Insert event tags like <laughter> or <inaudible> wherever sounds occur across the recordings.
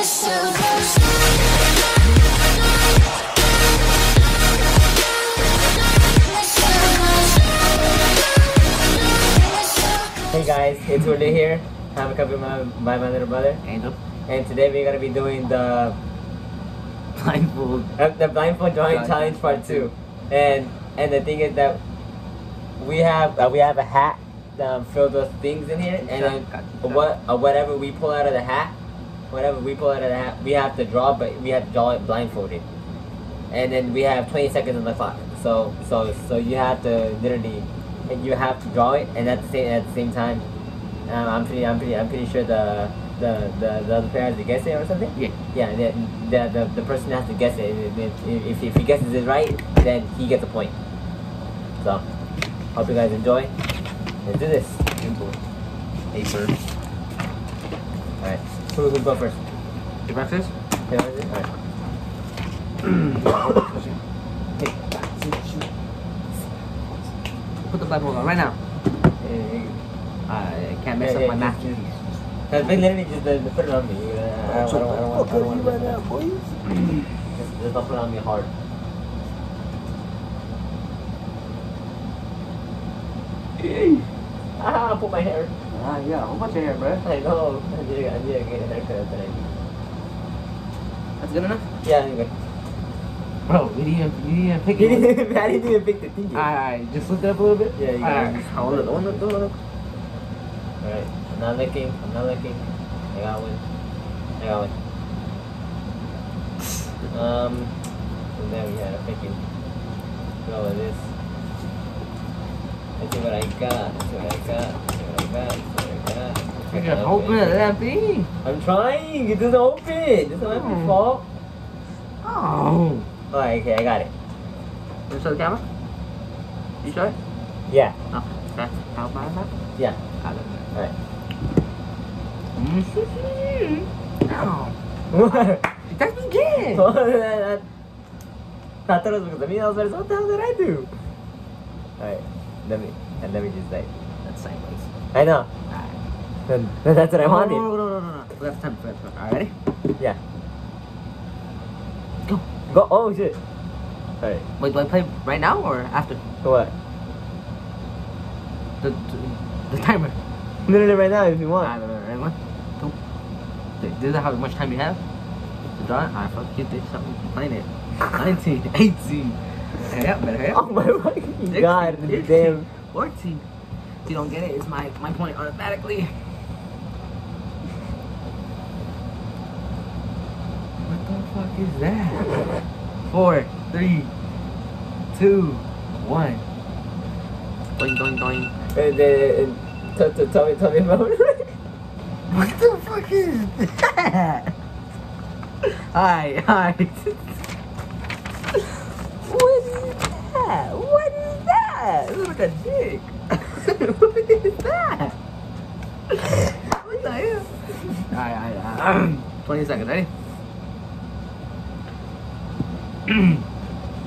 Hey guys, it's Ule here. I'm accompanied by my, my little brother. Angel. And today we're gonna be doing the Blindfold. uh, the blindfold drawing challenge part part two. And and the thing is that we have uh, we have a hat um, filled with things in here, and then what uh, whatever we pull out of the hat, whatever we pull out of the hat, we have to draw, but we have to draw it blindfolded. And then we have 20 seconds on the clock. So so so you have to literally, and you have to draw it, and at the same at the same time, um, I'm pretty I'm pretty I'm pretty sure the the the, the other player has to guess it or something. Yeah. Yeah, the, the, the, the person has to guess it. If, if, if, if he guesses it right, then he gets a point. So, hope you guys enjoy. Let's do this. Paper. Alright. Who, who go first? You got this? Yeah, is it? Alright. Put the blindfold on right now. Eh, I can't mess Yeah, up my yeah, math. just- uh, but literally just uh, put it on me. Uh, I don't, I don't, I don't, want- I don't want to mess it up. Just, just don't put it on me hard. Ah, pull my hair. Ah, yeah, whole bunch of hair, bro. I know. I need, to- I need to get a haircut tonight. That's good enough? Yeah, I'm good. Bro, you didn't you didn't even pick <laughs> You it. didn't, I didn't even pick the thing. yet. Alright, just lift it up a little bit. Yeah, you got it. hold it, hold it, hold it. Alright, I'm not licking, I'm not licking. I got one. I got one. Um, and then we had a freaking go with this. Let's see what I got. Let's see what I got. Let's see what I got. Let's I got. You can open it, that thing. I'm trying. It doesn't open. It's not my Oh. fault. Oh. Alright, okay, I got it. You show the camera? You show it? Yeah, No. Okay. How about that? yeah. Got it. Alright. Mm-hmm. Ow. <laughs> What? That's again. I thought it was because of me. I was like, what the hell did I do? Alright, let me, and let me just like, That's sideways. I know. Alright. Then- That's what I No, wanted. No, no, no, no, no. We have time. Have time. Alright, ready? Yeah. Go. Go. Oh shit. Alright. Wait, do I play right now or after? What? The, the, the timer. Literally right now if you want. ready, ready, one, two. This is how much time you have to draw it? Alright, fuck you, bitch. I'm playing it. 19, 18. Hurry up, better hurry <laughs> Oh my fucking 16, god. 15, Damn. 14. If you don't get it, it's my, my point automatically. What the fuck is that? Four, three, two, one. Doing, doing, doing. Uh, the- uh, t- t- Tell me, tell me about it. <laughs> What the fuck is that? Hi, hi. <laughs> what is that? What is that? It looks like a dick. What is that? what the hell? Alright, alright, alright. 20 seconds, ready?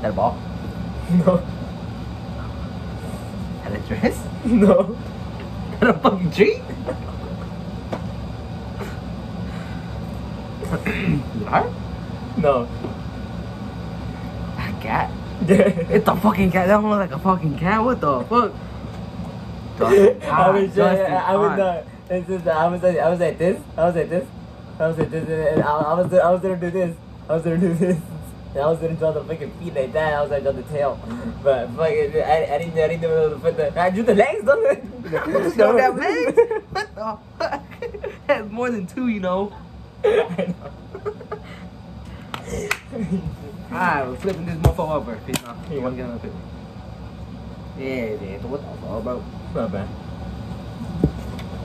that a ball? No. That a dress? No. That a fucking tree? it? No. That cat? It's a fucking cat. That don't look like a fucking cat. What the fuck? <laughs> Ah, I was just, I was not. It's just, I was like, I was like this. I was like this. I was like this, and I, I was, I was gonna do this. I was gonna do <laughs> this. And I was gonna draw the fucking feet like that. I was like draw the tail, but fucking, I, I didn't, I didn't know the put the. I drew the legs. Don't You don't have legs? What the fuck? <laughs> That's more than two, you know. I know. Alright, we're flipping this motherfucker over. Peace out. You You want go. to get another picture? Yeah, yeah. What the fuck, bro? Not bad.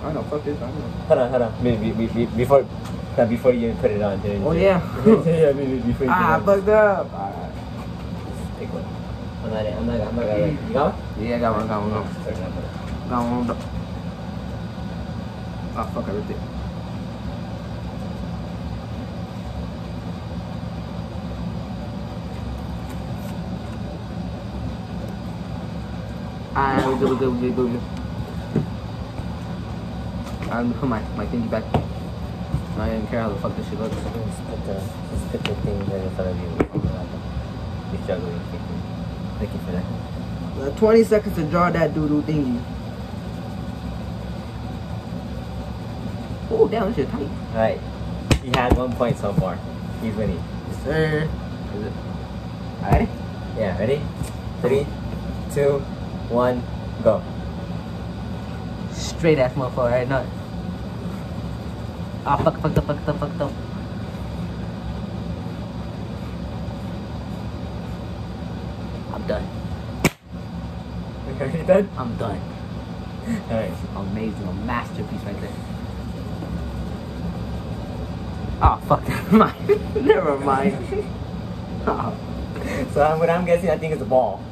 I know, fuck this. I know. Hold on, hold on. Be, be, be, be, before, uh, before you put it on. dude. Oh, yeah. <laughs> yeah, be- be- before you Ah, put it on. fucked up. Alright. Take one. I'm not, I'm not, I'm not gonna. You got one? Yeah, I got one, got one, got one. Got one. Ah, fuck, I Alright, we good, we good, we good, we. Alright, let put my, my thingy back. I don't even care how the fuck this shit looks. Just put the, just put the thing right in front of you. You're struggling. Thank you for that. Uh, 20 seconds to draw that doo-doo thingy. Oh, damn, this shit tight. Alright. He has one point so far. He's winning. Yes, sir. Alright. Yeah, ready? Three, two, one, go. Straight ass motherfucker, right? Not. Ah, fuck, fuck, fuck, fuck, fuck, fuck, fuck. I'm done. Are you done? I'm done. <laughs> Alright. Amazing, a masterpiece right there. Oh fuck, <laughs> never mind. <laughs> never mind. Oh, So what I'm guessing, I think it's a ball.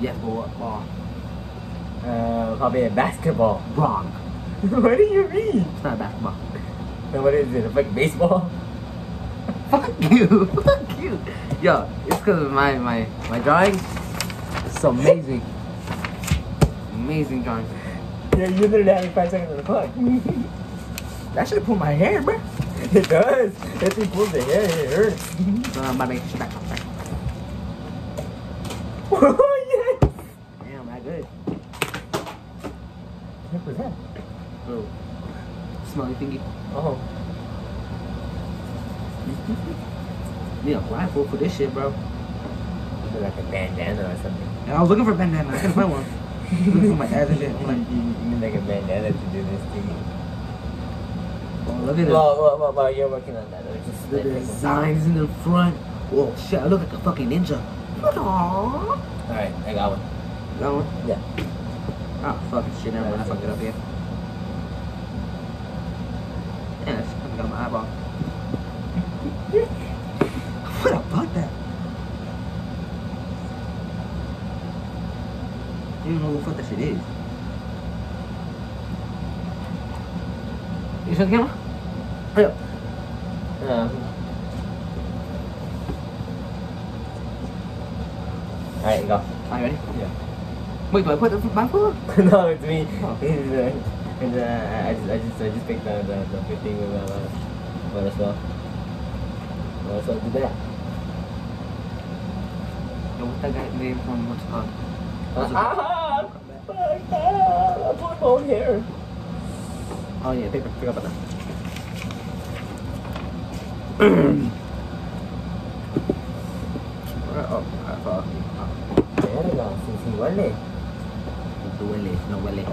Yes, but what? Uh, probably a basketball. Wrong. <laughs> what do you mean? It's not a basketball. Then what is it? A fucking baseball? <laughs> Fuck you. <laughs> Fuck you. Yo, it's because of my my my drawing. It's amazing. Amazing drawing. Yeah, you literally have five seconds on the clock. That should pull my hair, bro. it does. If he pulls the hair, it hurts. So I'm about to make shit back up. back. oh yes. Damn, that good. What was that? Oh. Smelly. Oh. Need a blindfold for this shit, bro. Like a bandana or something. And I was looking for a bandana. I couldn't find one. <laughs> looking for my ass and shit. I'm You, like, you, you need like a bandana to do this thing. oh, look at it. Well, well, well, well, you're working on that. Just The designs in the front. Whoa, shit, I look like a fucking ninja. Aww. Alright, I got one. That one? Yeah. Ah, oh, fucking shit, never mind. I fucked it up here. I got my eyeball. what about that? You don't know what the fuck that shit is. You see the camera? Hurry up. Um. Alright, go. Are you ready? Yeah. Wait, do I put the blindfold? no, it's me. Oh. And, uh, I just, I just, I just picked the, the, the 15 with, uh, might as well. Might as well do that. Yo, what's that guy name from what's called? Uh, ah! Fuck, ah, I put my own hair. Oh yeah, paper. Forgot about that. <clears throat> I thought. Verga, sí, sí, huele. Duele, no huele.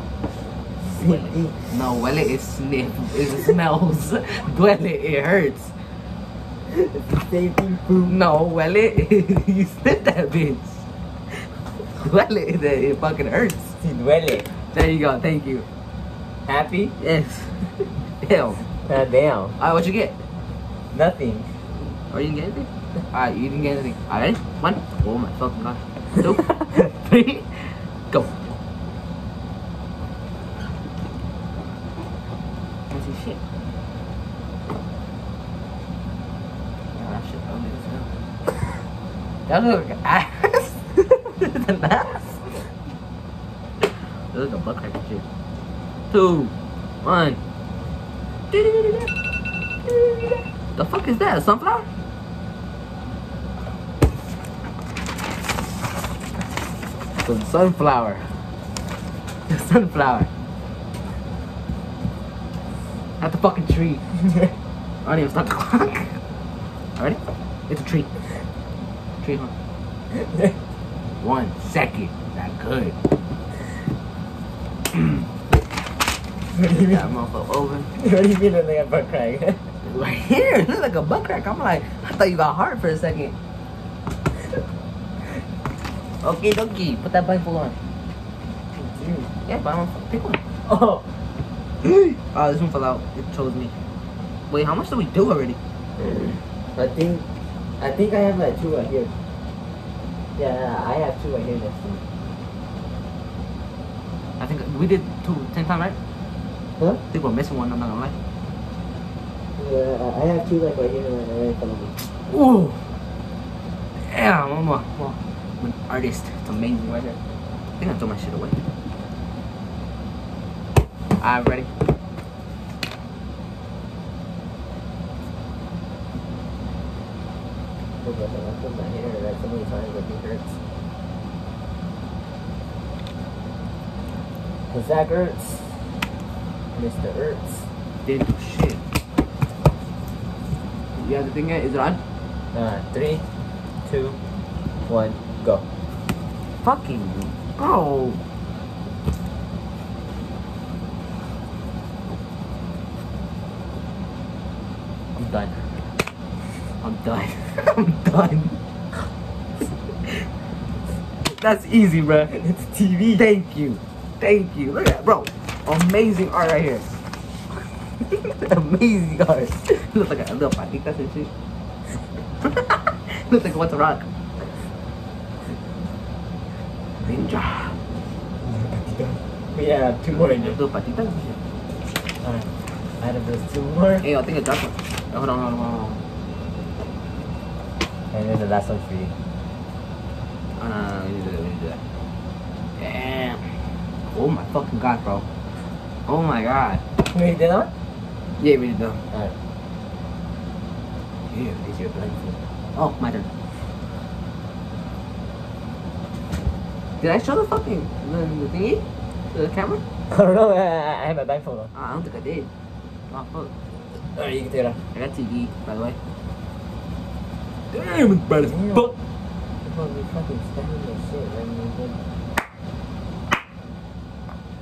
<laughs> No well it sniff, it smells. <laughs> well it it hurts. Same thing, food. No huele, <laughs> you sniff that bitch. Well it, it fucking hurts. Sí, duele. There you go, thank you. Happy? Yes. Hell. Uh, damn. Alright, what you get? Nothing. Oh, you didn't get anything? Alright, you didn't get anything. Alright, one. Oh my fucking gosh. Two, three, go. Can't see shit. Yeah, that shit ugly as look ass. An ass. Look like a butt crack shit. Two, one. The fuck is that? A sunflower? The sunflower. The sunflower. At the fucking tree. <laughs> I don't even the clock. Already? It's a tree. <laughs> One second. That good. what do you mean? That motherfucker over. What do you mean like a butt crack? <laughs> Right here. It looks like a butt crack. I'm like, I thought you got hard for a second. Okay, dokie. Put that blindfold on. Yeah, but I'm pick one. oh. <gasps> Oh, this one fell out. It chose me. Wait, how much did we do already? I think, I think I have like two right here. Yeah, I have two right here next to me. I think we did two, ten times, right? Huh? I think we're missing one, I'm not gonna lie. Yeah, I have two like right here and right in front of me. Ooh! Damn, I'm a, I'm a- I'm an artist. It's amazing right there. I think I threw my shit away. Alright, ready? But I put my hand in that so many times that it hurts. Cause Zach Ertz, Mr. Ertz. Didn't do shit. You have the thing yet? Is it on? Uh, three, two, one, go. Fucking bro. I'm done. I'm done. <laughs> I'm done. That's easy, bro. It's TV. Thank you. Thank you. Look at that, bro. Amazing art right here. <laughs> Amazing art. <laughs> Looks like a little patitas and shit. Looks like what's a rock. Ninja. Have two more in there. Little patitas and shit. Alright. Out of those two more. Hey, I think I dropped one. Hold on, hold on, hold on. And then the last one for you. Oh, no, no, no, we need do that, we need to do that. Damn. Oh my fucking god, bro. Oh my god. Wait, did I? Yeah, we did that. Alright. Here, is your blindfold. Oh, my turn. Did I show the fucking the, the thingy? The camera? <laughs> I don't know, I, have my blindfold on. Ah, I don't think I did. Oh fuck. Alright, you can take it off. I got TV, by the way. Damn, it's bad as fuck. Come on, we fucking standing there shit, man. we good.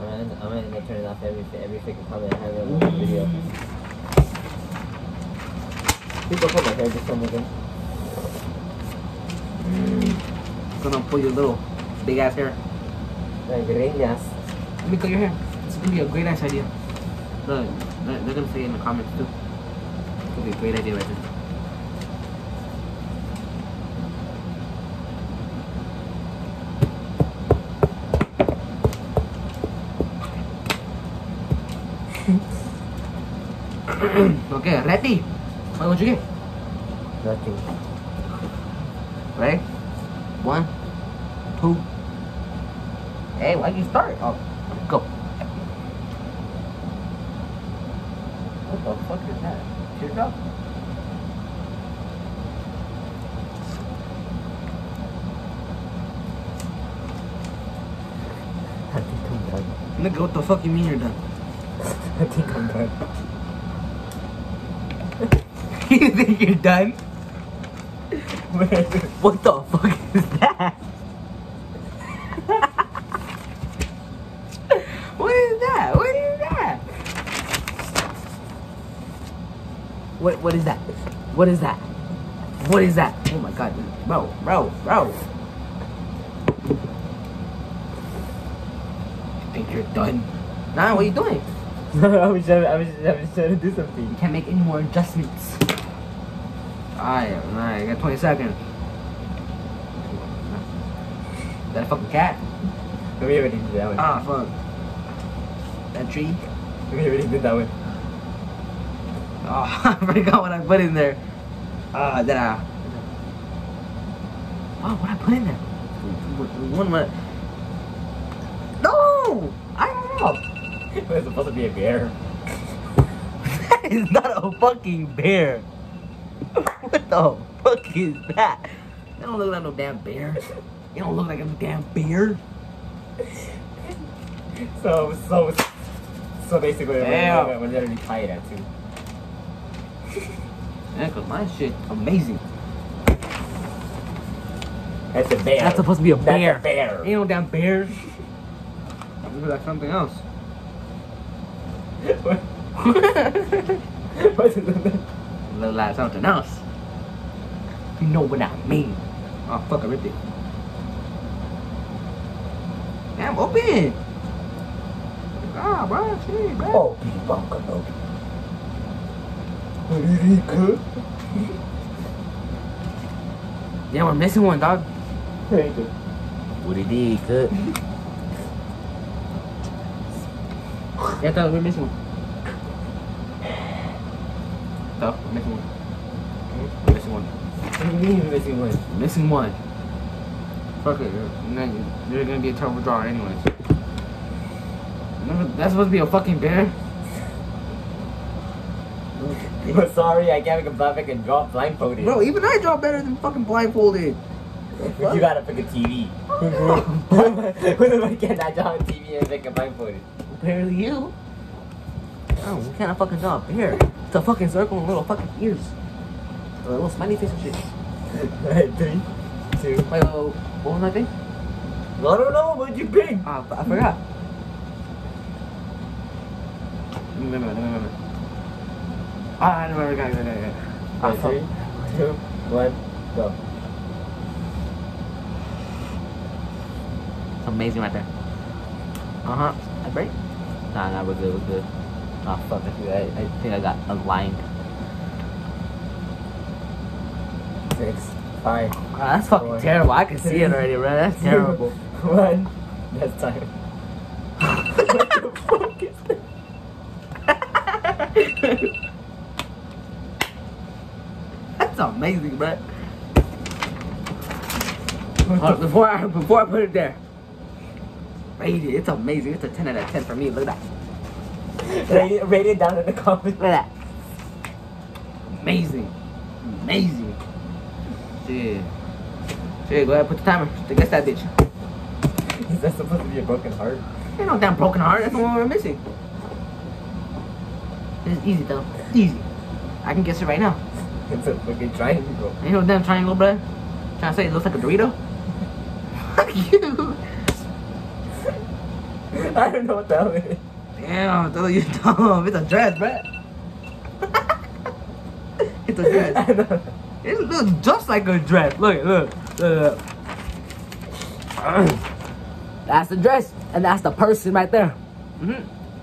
I'm gonna, I'm gonna end up turning off every, every freaking comment I have on the mm. video. People put my hair just some again. Gonna pull your little big ass hair. Like greñas. Let me cut your hair. It's gonna be a great ass idea. Look, they're, they're gonna say in the comments too. It's gonna be a great idea right there. <clears throat> okay, ready? What would you get? Nothing. Ready? One, two. Hey, why'd you start? Oh, go. What the fuck is that? Teardrop? I think I'm done. Nigga, what the fuck you mean you're done? <laughs> I think I'm done. You think you're done? What the fuck is that? what is that? What is that? What what is that? What is that? What is that? Oh my god, bro, bro, bro. You think you're done? Nah, what are you doing? <laughs> I was trying, I was, I was trying to do something. You can't make any more adjustments. Alright, I got 20 seconds. That a fucking cat? We already did that one. Ah, fuck. That tree? We already did that one. Oh, I forgot what I put in there. Ah, that I. Oh, what I put in there? One minute. No! I'm up! it was supposed to be a bear. <laughs> That is not a fucking bear. What the fuck is that? That don't look like no damn bear. You don't look like a damn bear. So, so, so basically, we're, Damn. we're, we're literally tired at two. Yeah, cause my shit amazing. That's a bear. That's supposed to be a bear. That's a bear. Ain't no damn bear. Look like something else. <laughs> <laughs> What? <laughs> What's it? Look like something else. You know what I mean. Oh fuck, I ripped it. Damn, open. Ah, bro, shit, bro. Oh, be bunker, no. Really good. Yeah, <laughs> we're missing one, dog. Very good. What it is, good. Yeah, dog, we're missing one. Dog, we're missing one. We're missing one. What do you mean you're missing one? We're missing one. Fuck it. and then There's gonna be a terrible draw anyways. Remember, that's supposed to be a fucking bear. <laughs> I'm sorry, I can't make a black and drop blindfolded. Bro, even I draw better than fucking blindfolded. you gotta pick a TV. <laughs> <laughs> Who the fuck can I draw a TV and make a blindfolded? Apparently you. Oh, we can't fucking draw Here, bear. It's a fucking circle and little fucking ears. A little smiley face and shit. Alright, three, two. Wait, wait, wait, what was my thing? I don't know, what'd you pick? Ah, I forgot. Remember, remember. Ah, I remember, got it, got it, got it. Ah, three, two, one, go. It's amazing right there. Uh huh. I break? Nah, nah, we're good, we're good. Ah, fuck, I think I, I, think I got aligned. Six, five, Ah, that's fucking Four. terrible. I can see it already, bro. That's terrible. one. That's time. what the fuck is <laughs> that? That's amazing, bro. Hold- before I before I put it there, rate it. It's amazing. It's a ten out of ten for me. Look at that. Rate rate it down in the comments. Look at that. Amazing. Amazing. Shit. Shit, go ahead, put the timer. Guess that bitch. Is that supposed to be a broken heart? Ain't no damn broken heart. That's the one we're missing. This is easy though. Easy. I can guess it right now. It's a fucking triangle. Ain't no damn triangle, bro. Trying to say it looks like a Dorito? Fuck you. <laughs> I don't know what it is. Damn, though you dumb. It's a dress, bro. <laughs> it's a dress. <laughs> I don't know. It looks just like a dress. Look, look, look. <clears throat> That's the dress, and that's the person right there. hmm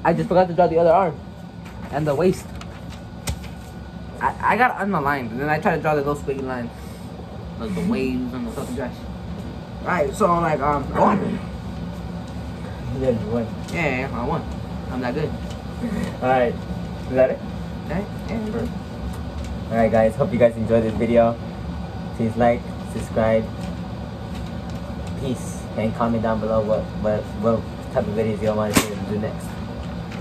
I just forgot to draw the other arm and the waist. I, I got on the line, and then I tried to draw the little squiggly lines, like the waves and the fucking dress. Right, so like um, I won. Yeah, you won. Yeah, yeah, I won. I'm that good. Alright. Is that it? Okay. Yeah. Alright guys, hope you guys enjoyed this video. Please like, subscribe. Peace. And comment down below what, what, what type of videos you want to see us do next.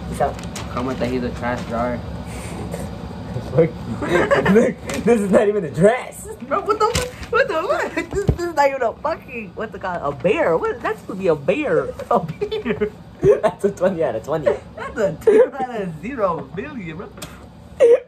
Peace out. Comment that he's a trash drawer. Look, <laughs> look, this is not even a dress. Bro, what the fuck? What the fuck? <laughs> This, this is not even a fucking, what's it called? A bear. What? That's supposed to be a bear. A bear. <laughs> That's a 20 out of 20. That's a 10 out of 0 million, bro.